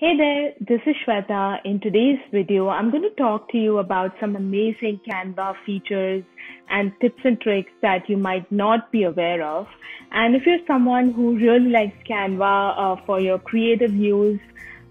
Hey there, this is Shweta. In today's video, I'm going to talk to you about some amazing Canva features and tips and tricks that you might not be aware of. And if you're someone who really likes Canva uh, for your creative use,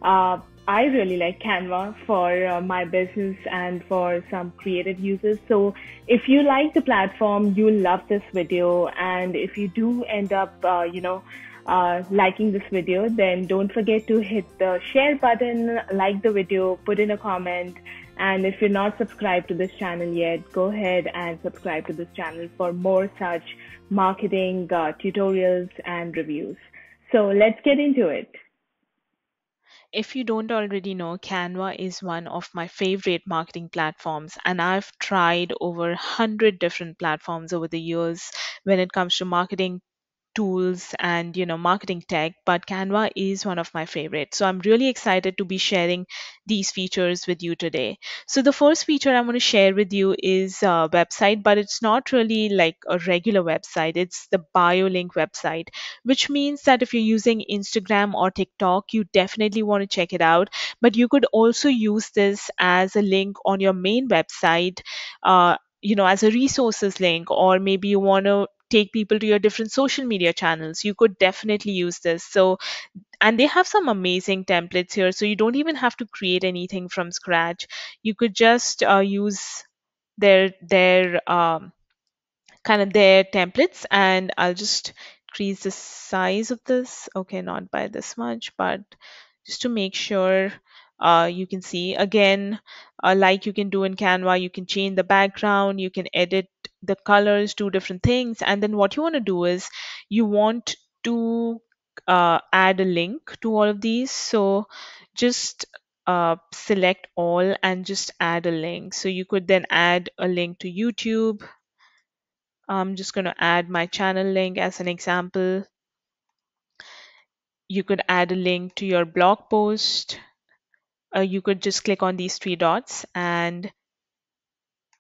uh, I really like Canva for uh, my business and for some creative users. So if you like the platform, you'll love this video. And if you do end up, uh, you know, uh, liking this video, then don't forget to hit the share button, like the video, put in a comment. And if you're not subscribed to this channel yet, go ahead and subscribe to this channel for more such marketing uh, tutorials and reviews. So let's get into it. If you don't already know, Canva is one of my favorite marketing platforms, and I've tried over 100 different platforms over the years when it comes to marketing tools and you know marketing tech but canva is one of my favorites. So i'm really excited to be sharing these features with you today. So the first feature i'm going to share with you is a website but it's not really like a regular website. It's the bio link website which means that if you're using instagram or tiktok you definitely want to check it out. But you could also use this as a link on your main website uh, you know as a resources link or maybe you want to take people to your different social media channels. You could definitely use this. So and they have some amazing templates here so you don't even have to create anything from scratch. You could just uh, use their their um, kind of their templates and i'll just increase the size of this. Okay not by this much but just to make sure uh, you can see. Again uh, like you can do in canva you can change the background you can edit the colors do different things and then what you want to do is you want to uh, add a link to all of these. So just uh, select all and just add a link. So you could then add a link to youtube. I'm just going to add my channel link as an example. You could add a link to your blog post. Uh, you could just click on these three dots and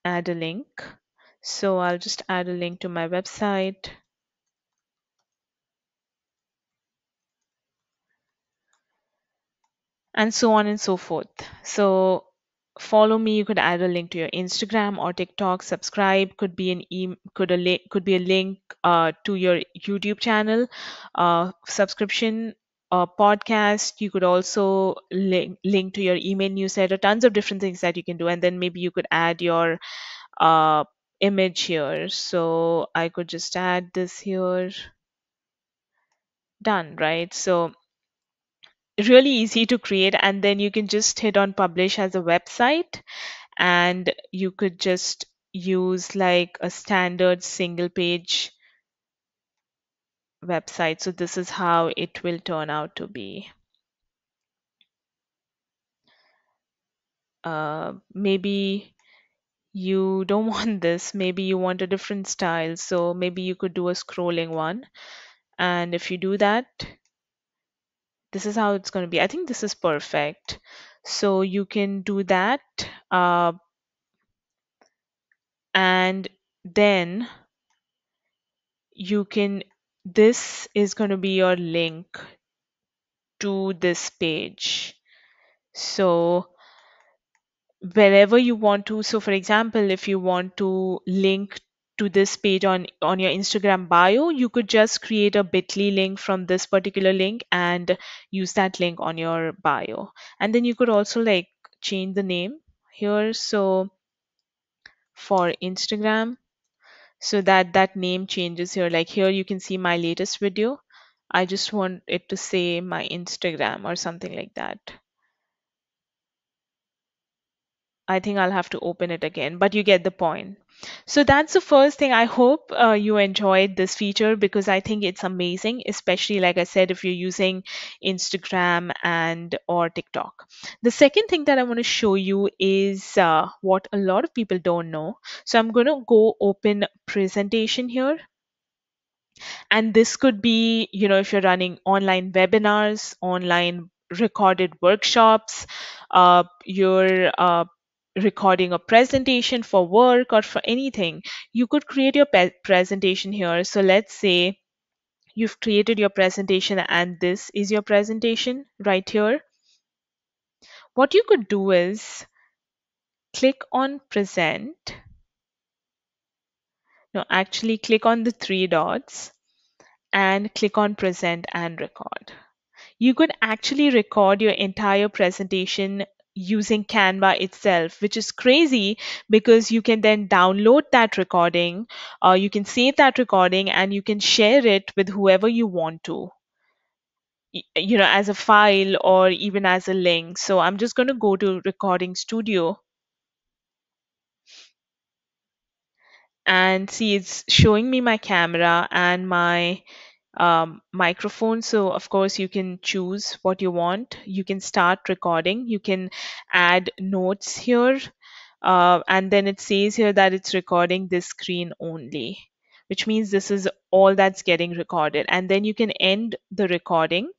add a link so I'll just add a link to my website. And so on and so forth. So follow me. You could add a link to your instagram or tiktok. Subscribe could be an e could a link could be a link uh, to your youtube channel uh, subscription uh, podcast. You could also link, link to your email newsletter. Tons of different things that you can do. And then maybe you could add your uh, image here. So I could just add this here. Done, right? So really easy to create and then you can just hit on publish as a website and you could just use like a standard single page website. So this is how it will turn out to be. Uh, maybe you don't want this. Maybe you want a different style. So maybe you could do a scrolling one. And if you do that this is how it's going to be. I think this is perfect. So you can do that uh, and then you can this is going to be your link to this page. So wherever you want to. So for example if you want to link to this page on on your instagram bio you could just create a bitly link from this particular link and use that link on your bio. And then you could also like change the name here. So for instagram so that that name changes here. Like here you can see my latest video. I just want it to say my instagram or something like that I think I'll have to open it again, but you get the point. So that's the first thing. I hope uh, you enjoyed this feature because I think it's amazing, especially like I said, if you're using Instagram and or TikTok. The second thing that I want to show you is uh, what a lot of people don't know. So I'm going to go open presentation here. And this could be, you know, if you're running online webinars, online recorded workshops, uh, you're uh, recording a presentation for work or for anything, you could create your presentation here. So let's say you've created your presentation and this is your presentation right here. what you could do is click on present. No, actually click on the three dots and click on present and record. You could actually record your entire presentation using Canva itself, which is crazy because you can then download that recording, or you can save that recording, and you can share it with whoever you want to you know as a file or even as a link. So i'm just going to go to recording studio. And see it's showing me my camera and my um, microphone. So of course you can choose what you want. You can start recording. You can add notes here uh, and then it says here that it's recording this screen only which means this is all that's getting recorded. And then you can end the recording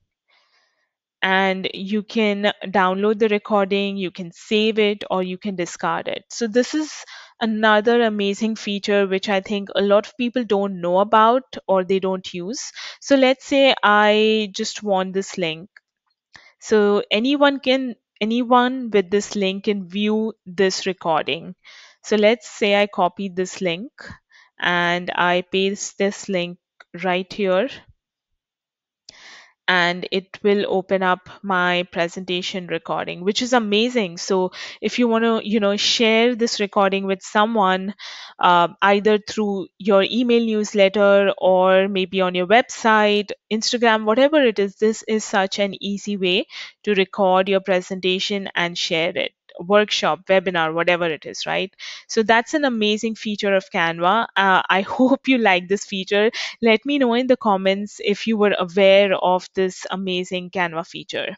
and you can download the recording, you can save it, or you can discard it. So, this is another amazing feature which I think a lot of people don't know about or they don't use. So, let's say I just want this link. So, anyone can anyone with this link can view this recording. So, let's say I copy this link and I paste this link right here and it will open up my presentation recording which is amazing. So if you want to you know share this recording with someone uh, either through your email newsletter or maybe on your website instagram whatever it is this is such an easy way to record your presentation and share it workshop, webinar, whatever it is, right? So that's an amazing feature of Canva. Uh, I hope you like this feature. Let me know in the comments if you were aware of this amazing Canva feature.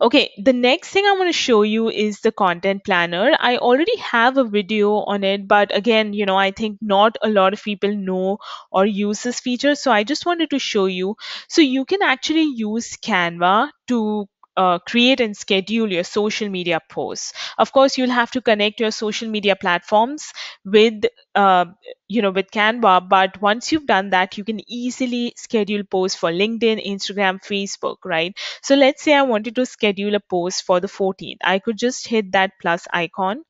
Okay, the next thing I want to show you is the content planner. I already have a video on it, but again, you know, I think not a lot of people know or use this feature. So I just wanted to show you. So you can actually use Canva to uh, create and schedule your social media posts. Of course, you'll have to connect your social media platforms with, uh, you know, with Canva. But once you've done that, you can easily schedule posts for LinkedIn, Instagram, Facebook, right? So let's say I wanted to schedule a post for the 14th. I could just hit that plus icon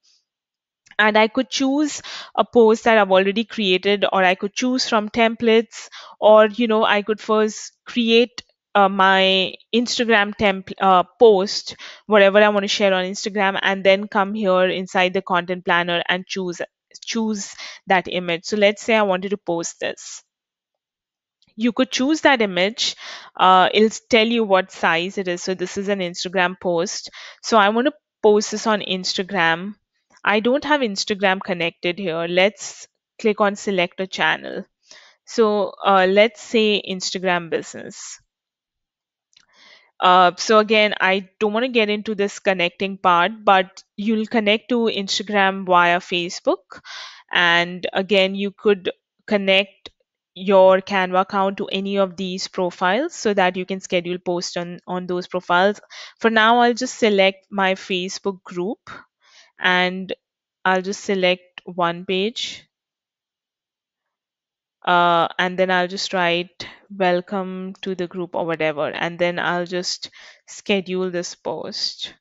and I could choose a post that I've already created, or I could choose from templates, or you know, I could first create uh, my Instagram temp uh, post, whatever I want to share on Instagram, and then come here inside the content planner and choose choose that image. So let's say I wanted to post this. You could choose that image. Uh, it'll tell you what size it is. So this is an Instagram post. So I want to post this on Instagram. I don't have Instagram connected here. Let's click on select a channel. So uh, let's say Instagram business. Uh, so again, I don't want to get into this connecting part, but you'll connect to Instagram via Facebook. And again, you could connect your Canva account to any of these profiles so that you can schedule posts on, on those profiles. For now, I'll just select my Facebook group and I'll just select one page uh, and then I'll just write welcome to the group or whatever, and then I'll just schedule this post.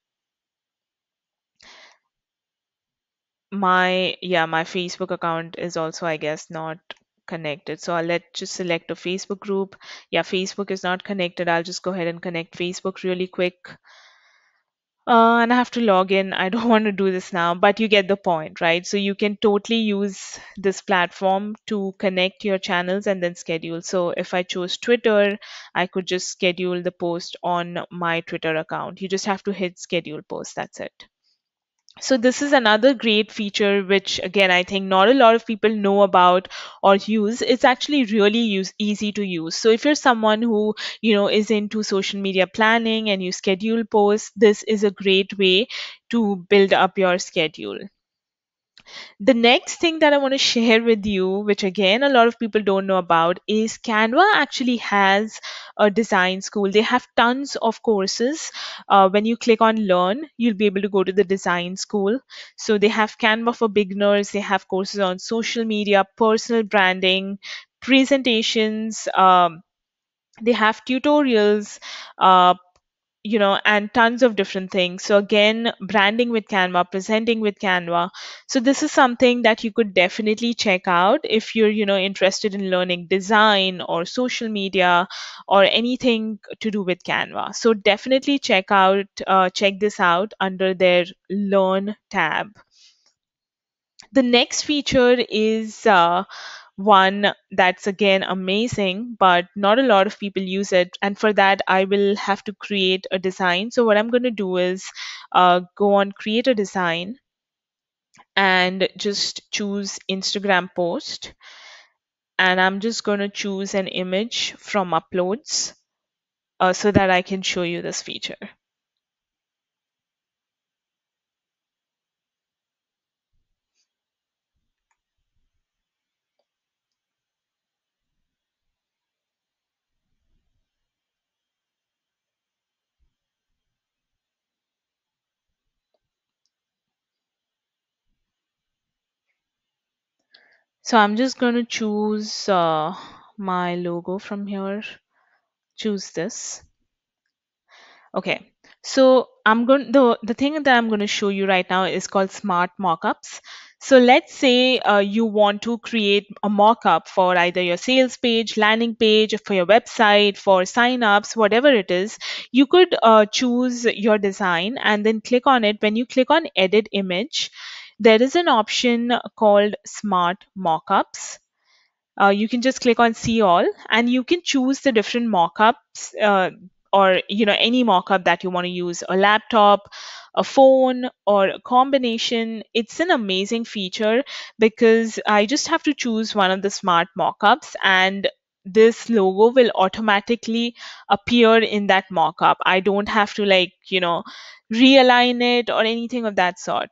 My, yeah, my Facebook account is also, I guess, not connected. So I'll let just select a Facebook group. Yeah, Facebook is not connected. I'll just go ahead and connect Facebook really quick. Uh, and I have to log in. I don't want to do this now, but you get the point, right? So you can totally use this platform to connect your channels and then schedule. So if I chose Twitter, I could just schedule the post on my Twitter account. You just have to hit schedule post. That's it so this is another great feature which again i think not a lot of people know about or use. It's actually really use, easy to use. So if you're someone who you know is into social media planning and you schedule posts this is a great way to build up your schedule the next thing that I want to share with you, which again a lot of people don't know about, is Canva actually has a design school. They have tons of courses. Uh, when you click on learn, you'll be able to go to the design school. So they have Canva for beginners, they have courses on social media, personal branding, presentations, um, they have tutorials. Uh, you know, and tons of different things. So again, branding with Canva, presenting with Canva. So this is something that you could definitely check out if you're, you know, interested in learning design or social media or anything to do with Canva. So definitely check out, uh, check this out under their Learn tab. The next feature is uh, one that's again amazing, but not a lot of people use it. And for that, I will have to create a design. So what I'm going to do is uh, go on create a design and just choose Instagram post. And I'm just going to choose an image from uploads uh, so that I can show you this feature. So I'm just going to choose uh, my logo from here. Choose this. Okay. So I'm going the the thing that I'm going to show you right now is called smart mockups. So let's say uh, you want to create a mockup for either your sales page, landing page, for your website, for signups, whatever it is. You could uh, choose your design and then click on it. When you click on edit image, there is an option called smart mockups. Uh, you can just click on see all and you can choose the different mockups uh, or you know any mockup that you want to use a laptop a phone or a combination. It's an amazing feature because i just have to choose one of the smart mockups and this logo will automatically appear in that mockup. I don't have to like you know realign it or anything of that sort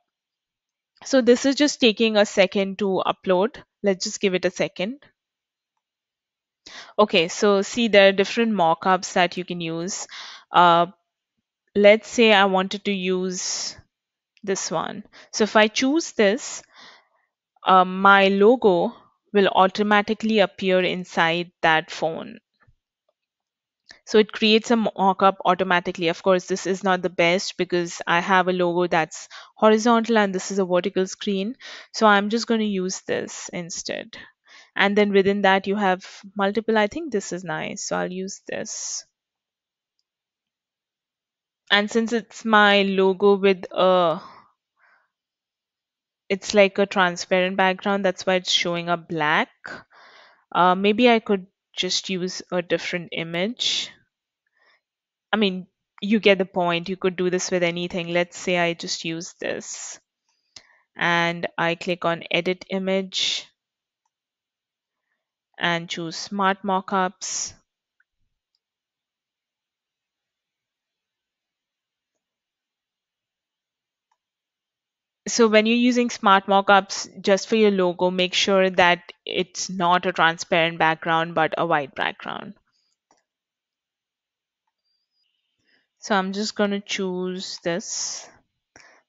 so this is just taking a second to upload let's just give it a second Okay, so see there are different mockups that you can use. Uh, let's say I wanted to use this one. So if I choose this, uh, my logo will automatically appear inside that phone. So it creates a mockup automatically. Of course, this is not the best because I have a logo that's horizontal and this is a vertical screen. So I'm just going to use this instead and then within that you have multiple i think this is nice so i'll use this and since it's my logo with a it's like a transparent background that's why it's showing up black uh, maybe i could just use a different image. I mean you get the point. You could do this with anything. Let's say i just use this and i click on edit image and choose smart mockups. So when you're using smart mockups just for your logo, make sure that it's not a transparent background, but a white background. So I'm just going to choose this.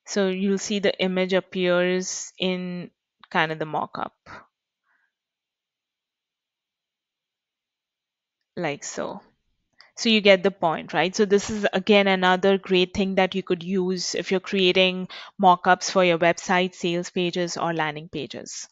So you'll see the image appears in kind of the mockup. Like so. So you get the point, right? So this is again another great thing that you could use if you're creating mockups for your website, sales pages, or landing pages.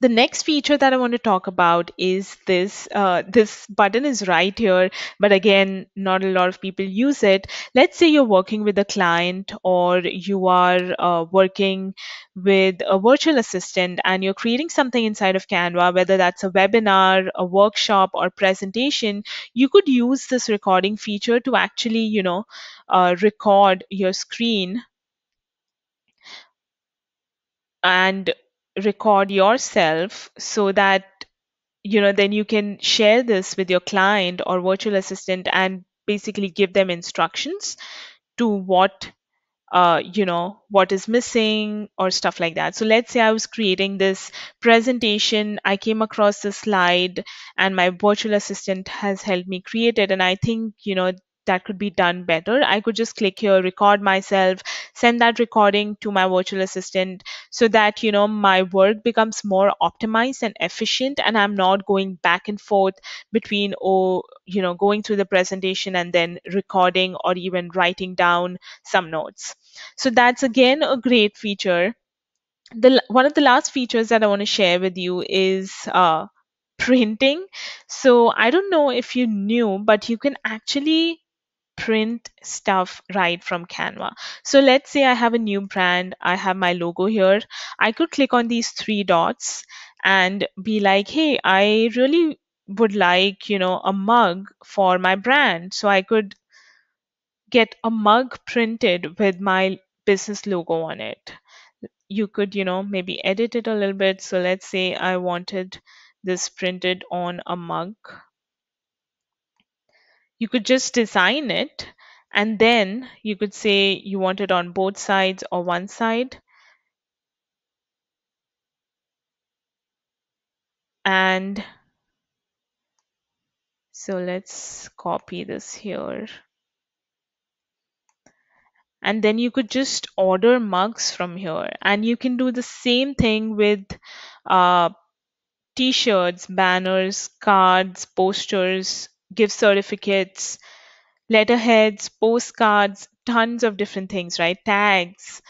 The next feature that I want to talk about is this. Uh, this button is right here, but again, not a lot of people use it. Let's say you're working with a client or you are uh, working with a virtual assistant and you're creating something inside of Canva, whether that's a webinar, a workshop, or presentation. You could use this recording feature to actually, you know, uh, record your screen and record yourself so that you know then you can share this with your client or virtual assistant and basically give them instructions to what uh, you know what is missing or stuff like that. So let's say i was creating this presentation. I came across the slide and my virtual assistant has helped me create it. And i think you know that could be done better. I could just click here record myself send that recording to my virtual assistant so that you know my work becomes more optimized and efficient and i'm not going back and forth between or you know going through the presentation and then recording or even writing down some notes. So that's again a great feature. The one of the last features that I want to share with you is uh, printing. So I don't know if you knew, but you can actually print stuff right from Canva. So let's say I have a new brand, I have my logo here. I could click on these three dots and be like, hey, I really would like, you know, a mug for my brand. So I could get a mug printed with my business logo on it you could you know maybe edit it a little bit so let's say i wanted this printed on a mug you could just design it and then you could say you want it on both sides or one side. And so let's copy this here. And then you could just order mugs from here. And you can do the same thing with uh, t-shirts banners cards posters gift certificates letterheads postcards tons of different things right? Tags.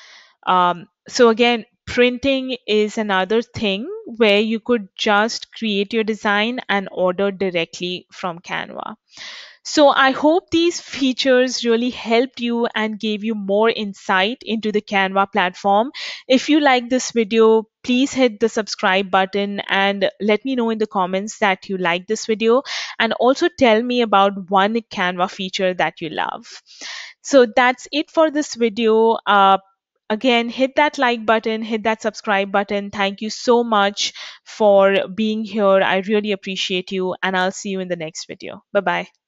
Um, so again printing is another thing where you could just create your design and order directly from canva so I hope these features really helped you and gave you more insight into the Canva platform. If you like this video, please hit the subscribe button and let me know in the comments that you like this video and also tell me about one Canva feature that you love. So that's it for this video. Uh, again hit that like button hit that subscribe button. Thank you so much for being here. I really appreciate you and i'll see you in the next video. Bye bye